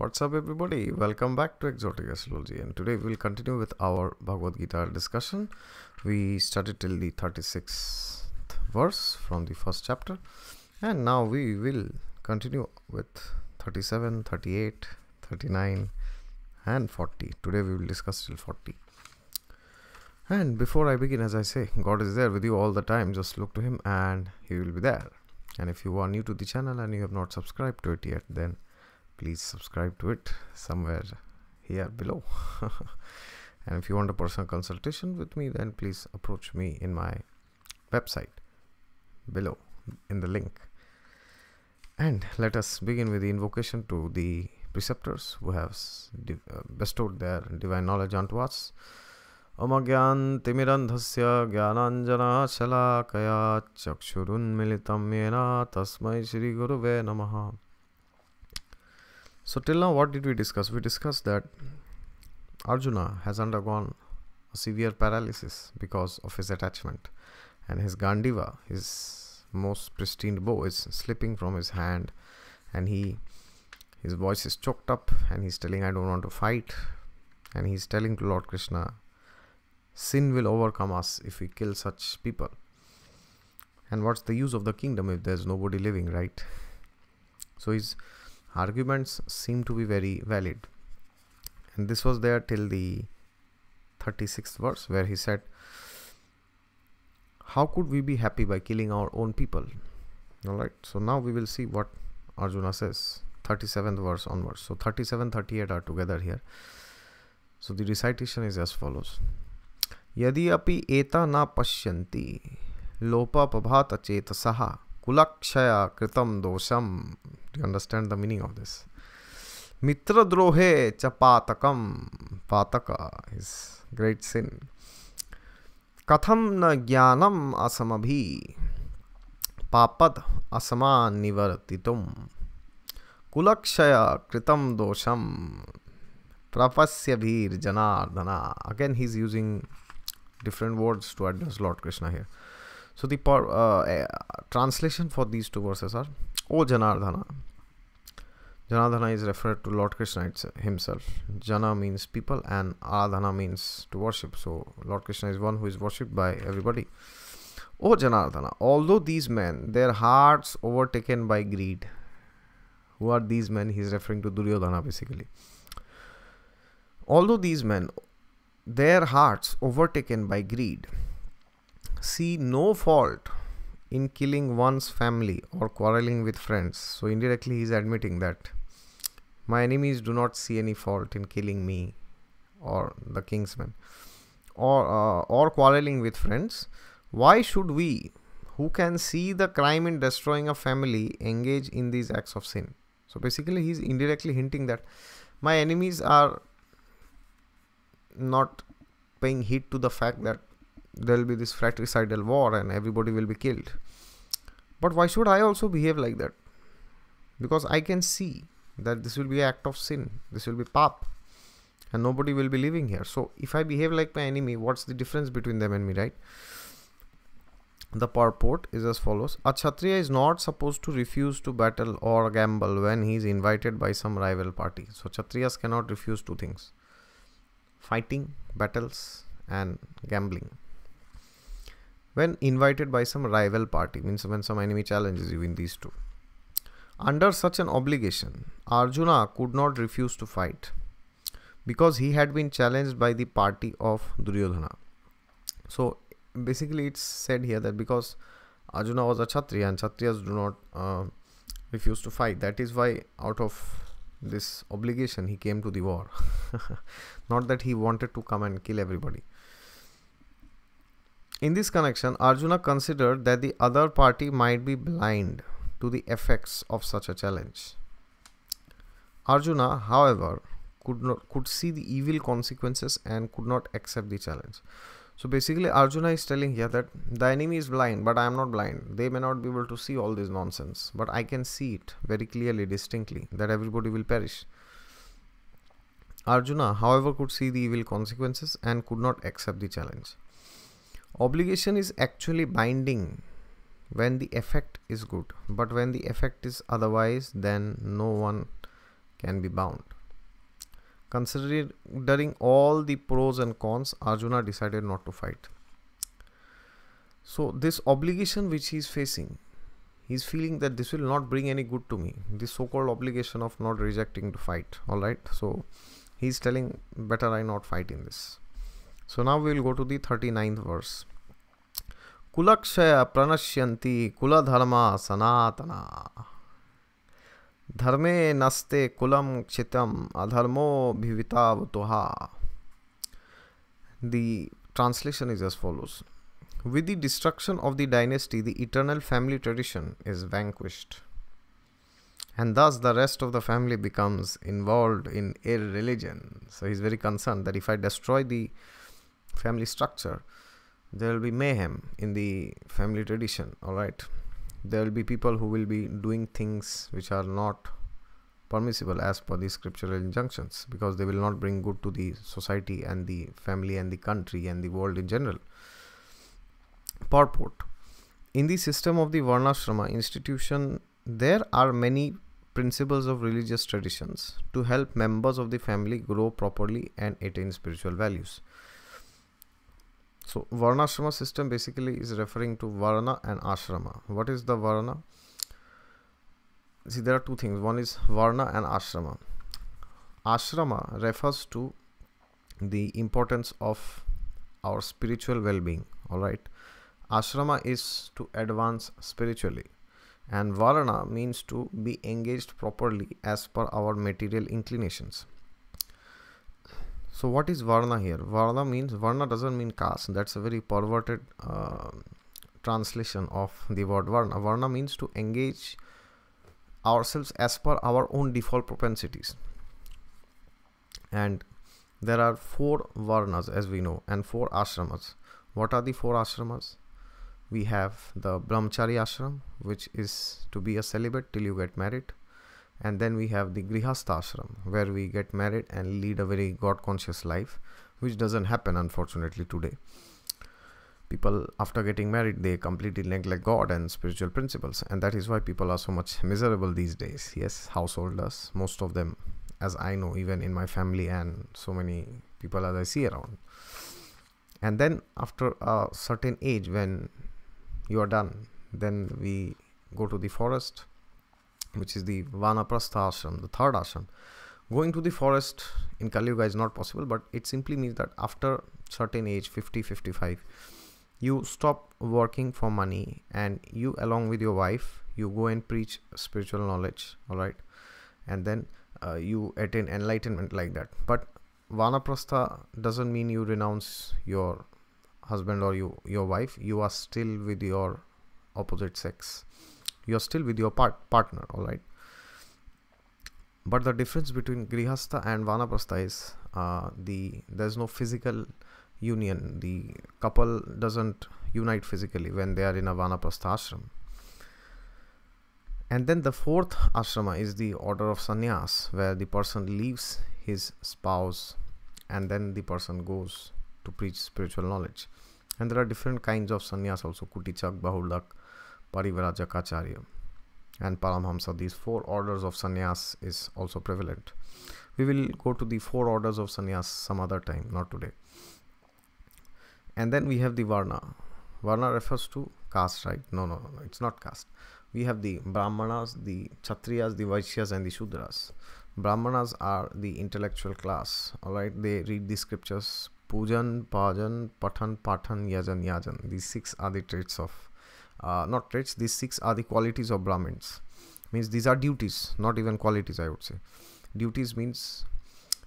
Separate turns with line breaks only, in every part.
What's up, everybody? Welcome back to Exotic Astrology, and today we'll continue with our Bhagavad Gita discussion. We started till the 36th verse from the first chapter, and now we will continue with 37, 38, 39, and 40. Today we will discuss till 40. And before I begin, as I say, God is there with you all the time. Just look to Him, and He will be there. And if you are new to the channel and you have not subscribed to it yet, then please subscribe to it somewhere here below. and if you want a personal consultation with me, then please approach me in my website below in the link. And let us begin with the invocation to the preceptors who have uh, bestowed their divine knowledge unto us. अमज्ञान्तिमिरन्धस्य ज्ञानाञ्जनशलाकया चक्षुरुन्मिलितं येन तस्मै श्रीगुरुवे नमः so till now what did we discuss? We discussed that Arjuna has undergone a severe paralysis because of his attachment and his Gandiva, his most pristine bow is slipping from his hand and he his voice is choked up and he's telling I don't want to fight and he's telling to Lord Krishna sin will overcome us if we kill such people. And what's the use of the kingdom if there's nobody living, right? So his arguments seem to be very valid. And this was there till the 36th verse where he said, How could we be happy by killing our own people? Alright, so now we will see what Arjuna says. 37th verse onwards. So 37, 38 are together here. So the recitation is as follows. यदि अपि एता न पश्यन्ति लोपपभात चेतसः कुलक्षया कृतम दोषम do understand the meaning of this मित्रद्रोहे च पातकम पातक is great सिन कथम न ज्ञानम असमभि। पापद असमा निवर्तितुम कुलक्षय कृतम दोषम प्रपस्य भीर Janardana again he is using different words to address lord Krishna here So the uh, uh, translation for these two verses are O Janardhana. Janardhana is referred to Lord Krishna himself. Jana means people and Adhana means to worship. So Lord Krishna is one who is worshipped by everybody. O Janardhana, although these men, their hearts overtaken by greed. Who are these men? He is referring to Duryodhana basically. Although these men their hearts overtaken by greed, see no fault in killing one's family or quarreling with friends. So, indirectly, he is admitting that my enemies do not see any fault in killing me or the kingsmen or, uh, or quarreling with friends. Why should we, who can see the crime in destroying a family, engage in these acts of sin? So, basically, he's indirectly hinting that my enemies are not paying heed to the fact that there will be this fratricidal war and everybody will be killed. But why should I also behave like that? Because I can see that this will be act of sin. This will be pap. And nobody will be living here. So if I behave like my enemy, what's the difference between them and me, right? The purport is as follows. A Kshatriya is not supposed to refuse to battle or gamble when he is invited by some rival party. So Kshatriyas cannot refuse two things fighting, battles, and gambling. When invited by some rival party, means when some enemy challenges you in these two. Under such an obligation, Arjuna could not refuse to fight because he had been challenged by the party of Duryodhana. So basically, it's said here that because Arjuna was a Kshatriya and Kshatriyas do not uh, refuse to fight, that is why out of this obligation he came to the war not that he wanted to come and kill everybody in this connection arjuna considered that the other party might be blind to the effects of such a challenge arjuna however could not could see the evil consequences and could not accept the challenge so basically, Arjuna is telling here that the enemy is blind, but I am not blind. They may not be able to see all this nonsense, but I can see it very clearly, distinctly, that everybody will perish. Arjuna, however, could see the evil consequences and could not accept the challenge. Obligation is actually binding when the effect is good, but when the effect is otherwise, then no one can be bound. Considering all the pros and cons, Arjuna decided not to fight. So, this obligation which he is facing, he is feeling that this will not bring any good to me. This so called obligation of not rejecting to fight. Alright, so he is telling, better I not fight in this. So, now we will go to the 39th verse. ಕುಲಕ್ಷಯ ಪ್ರಣಶ್ಯಂತಿ ಕುಲಧರ್ಮ ಸನಾತನ ಧರ್ಮೇ ನಸ್ತೆ ಕುಲಂ bhivita ಅಧರ್ಮೋಭಿವಿತಾವತುಹ The translation is as follows. With the destruction of the dynasty, the eternal family tradition is vanquished, and thus the rest of the family becomes involved in irreligion. So he is very concerned that if I destroy the family structure, there will be mayhem in the family tradition. All right there will be people who will be doing things which are not permissible as per the scriptural injunctions because they will not bring good to the society and the family and the country and the world in general. Purport In the system of the Varnashrama institution, there are many principles of religious traditions to help members of the family grow properly and attain spiritual values. So Varna Varnashrama system basically is referring to Varna and Ashrama. What is the Varna? See, there are two things. One is Varna and Ashrama. Ashrama refers to the importance of our spiritual well-being. All right. Ashrama is to advance spiritually and Varna means to be engaged properly as per our material inclinations. So what is Varna here? Varna means, Varna doesn't mean caste. That's a very perverted uh, translation of the word Varna. Varna means to engage ourselves as per our own default propensities. And there are four Varnas as we know and four ashramas. What are the four ashramas? We have the Brahmachari ashram which is to be a celibate till you get married and then we have the grihastha ashram where we get married and lead a very god conscious life which doesn't happen unfortunately today. People after getting married they completely neglect god and spiritual principles and that is why people are so much miserable these days. Yes householders most of them as i know even in my family and so many people as i see around. And then after a certain age when you are done then we go to the forest which is the Vanaprastha ashram, the third ashram. Going to the forest in Kali Yuga is not possible, but it simply means that after certain age, 50, 55, you stop working for money and you along with your wife, you go and preach spiritual knowledge, all right? And then uh, you attain enlightenment like that. But Vanaprastha doesn't mean you renounce your husband or you your wife. You are still with your opposite sex you're still with your part partner all right? But the difference between grihastha and vanaprastha is uh, the there's no physical union. The couple doesn't unite physically when they are in a vanaprastha ashram. And then the fourth ashrama is the order of sannyas where the person leaves his spouse and then the person goes to preach spiritual knowledge. And there are different kinds of sannyas also kutichak bahulak Parivrajacharya and Paramhamsa. These four orders of sannyas is also prevalent. We will go to the four orders of sannyas some other time, not today. And then we have the Varna. Varna refers to caste, right? No, no, no. It's not caste. We have the Brahmanas, the Kshatriyas, the Vaishyas, and the Shudras. Brahmanas are the intellectual class. All right, they read the scriptures. Pujan, Pajan, Patan, Patan, Yajan, Yajan. These six are the traits of uh, not traits these six are the qualities of brahmins. Means these are duties not even qualities i would say. Duties means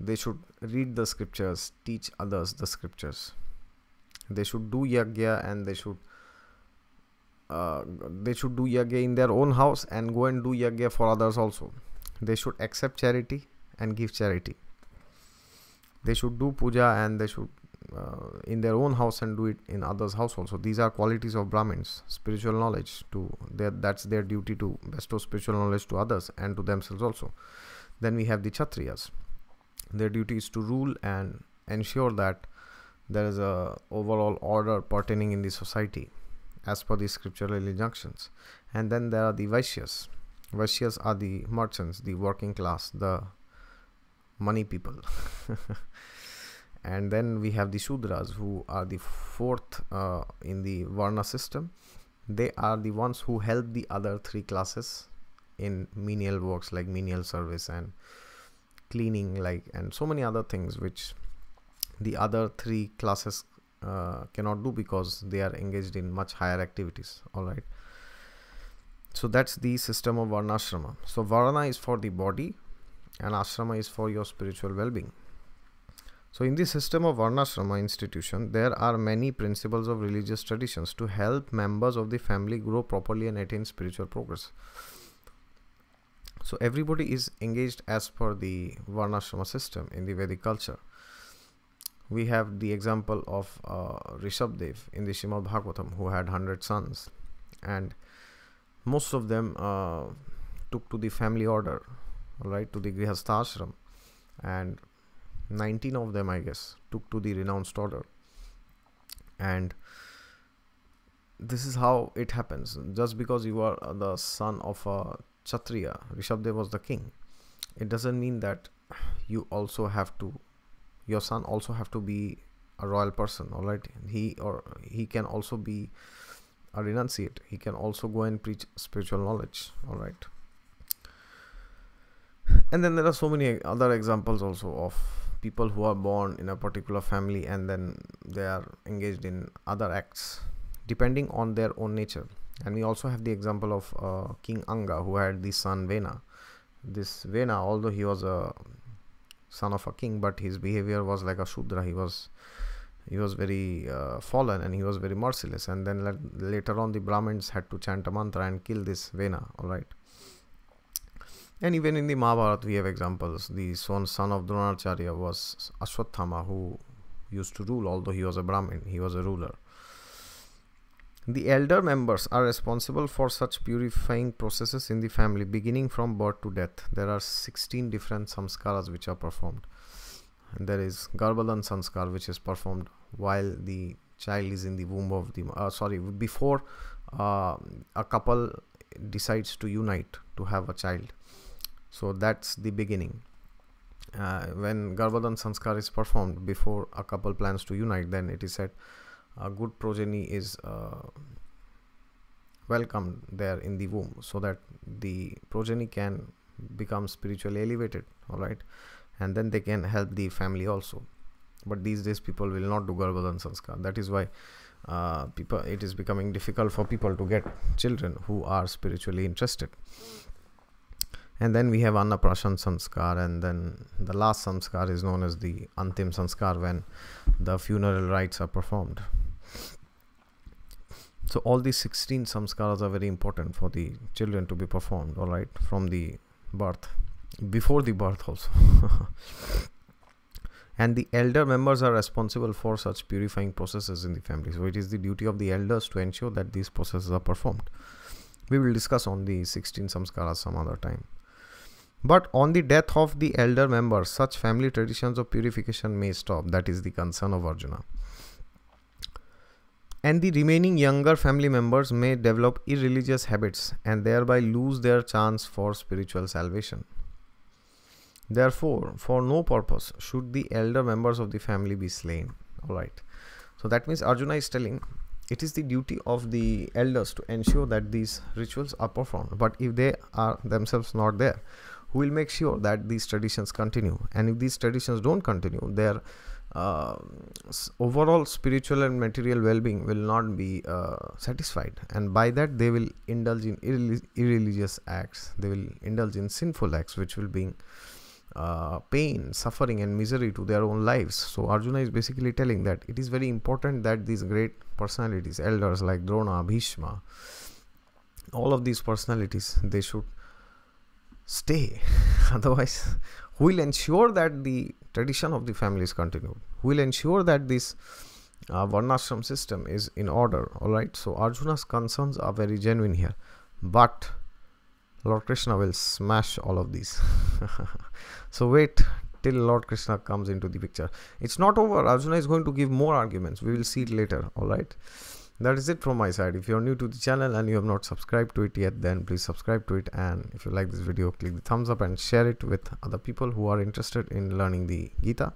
they should read the scriptures teach others the scriptures. They should do yagya and they should uh, they should do yagya in their own house and go and do yagya for others also. They should accept charity and give charity. They should do puja and they should uh, in their own house and do it in others house also. These are qualities of brahmins spiritual knowledge to their that's their duty to bestow spiritual knowledge to others and to themselves also. Then we have the kshatriyas. Their duty is to rule and ensure that there is a overall order pertaining in the society as per the scriptural injunctions. And then there are the vaishyas. Vaishyas are the merchants the working class the money people and then we have the shudras who are the fourth uh, in the varna system. They are the ones who help the other three classes in menial works like menial service and cleaning like and so many other things which the other three classes uh, cannot do because they are engaged in much higher activities. All right. So that's the system of varnashrama. So varna is for the body and ashrama is for your spiritual well-being so in the system of varnashrama institution there are many principles of religious traditions to help members of the family grow properly and attain spiritual progress. So everybody is engaged as per the varnashrama system in the vedic culture. We have the example of uh, Rishabdev in the Shrimad Bhagavatam who had 100 sons. And most of them uh, took to the family order right to the Grihastha and 19 of them I guess took to the renounced order. And this is how it happens. Just because you are the son of a Kshatriya Rishabdev was the king it doesn't mean that you also have to your son also have to be a royal person all right? He or he can also be a renunciate. He can also go and preach spiritual knowledge all right? And then there are so many other examples also of people who are born in a particular family and then they are engaged in other acts depending on their own nature. And we also have the example of uh, king anga who had the son vena. This vena although he was a son of a king but his behavior was like a shudra. He was he was very uh, fallen and he was very merciless. And then later on the brahmins had to chant a mantra and kill this vena all right and even in the mahabharata we have examples the son, son of dronacharya was ashwathama who used to rule although he was a brahmin he was a ruler the elder members are responsible for such purifying processes in the family beginning from birth to death. There are 16 different samskaras which are performed. And there is Garbhadan sanskar which is performed while the child is in the womb of the uh, sorry before uh, a couple decides to unite to have a child. So that's the beginning. Uh, when Garbhadan sanskar is performed before a couple plans to unite, then it is said a good progeny is uh, welcomed there in the womb so that the progeny can become spiritually elevated all right? And then they can help the family also. But these days people will not do garbhadan sanskar. That is why uh, people it is becoming difficult for people to get children who are spiritually interested and then we have annaprashan sanskar and then the last sanskar is known as the antim sanskar when the funeral rites are performed. So all these 16 samskaras are very important for the children to be performed all right from the birth before the birth also. And the elder members are responsible for such purifying processes in the family. So it is the duty of the elders to ensure that these processes are performed. We will discuss on the 16 samskaras some other time but on the death of the elder members such family traditions of purification may stop that is the concern of arjuna and the remaining younger family members may develop irreligious habits and thereby lose their chance for spiritual salvation. Therefore, for no purpose should the elder members of the family be slain. Alright. So that means Arjuna is telling it is the duty of the elders to ensure that these rituals are performed. But if they are themselves not there, who will make sure that these traditions continue? And if these traditions don't continue, their uh, overall spiritual and material well-being will not be uh, satisfied. And by that they will indulge in irreligious acts. They will indulge in sinful acts which will bring uh, pain suffering and misery to their own lives. So arjuna is basically telling that it is very important that these great personalities elders like drona bhishma all of these personalities they should stay. Otherwise who will ensure that the tradition of the family is continued. Who will ensure that this uh, varnashram system is in order all right so arjuna's concerns are very genuine here. But lord krishna will smash all of these. So wait till lord krishna comes into the picture. It's not over. Arjuna is going to give more arguments. We will see it later all right that is it from my side. If you're new to the channel and you have not subscribed to it yet then please subscribe to it. And if you like this video click the thumbs up and share it with other people who are interested in learning the gita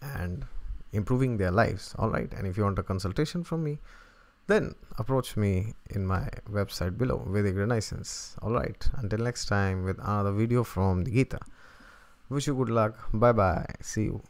and improving their lives. All right. And if you want a consultation from me then approach me in my website below vedic renaissance. All right. Until next time with another video from the gita. Wish you good luck. Bye bye see you